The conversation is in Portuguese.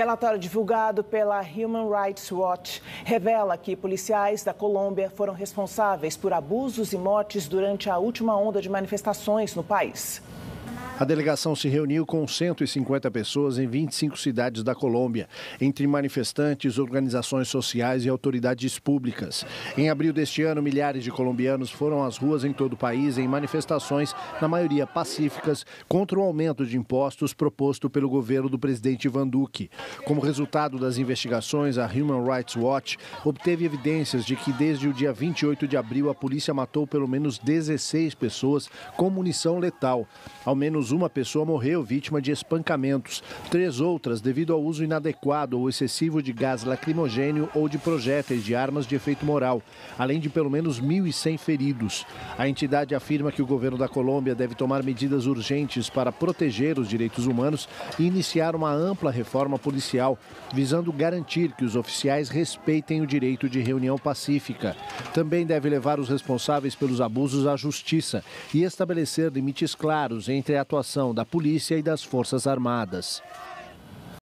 Relatório divulgado pela Human Rights Watch revela que policiais da Colômbia foram responsáveis por abusos e mortes durante a última onda de manifestações no país. A delegação se reuniu com 150 pessoas em 25 cidades da Colômbia, entre manifestantes, organizações sociais e autoridades públicas. Em abril deste ano, milhares de colombianos foram às ruas em todo o país em manifestações, na maioria pacíficas, contra o aumento de impostos proposto pelo governo do presidente Ivan Duque. Como resultado das investigações, a Human Rights Watch obteve evidências de que desde o dia 28 de abril a polícia matou pelo menos 16 pessoas com munição letal. Ao menos uma pessoa morreu vítima de espancamentos, três outras devido ao uso inadequado ou excessivo de gás lacrimogênio ou de projéteis de armas de efeito moral, além de pelo menos 1.100 feridos. A entidade afirma que o governo da Colômbia deve tomar medidas urgentes para proteger os direitos humanos e iniciar uma ampla reforma policial, visando garantir que os oficiais respeitem o direito de reunião pacífica. Também deve levar os responsáveis pelos abusos à justiça e estabelecer limites claros entre a atuação da polícia e das Forças Armadas.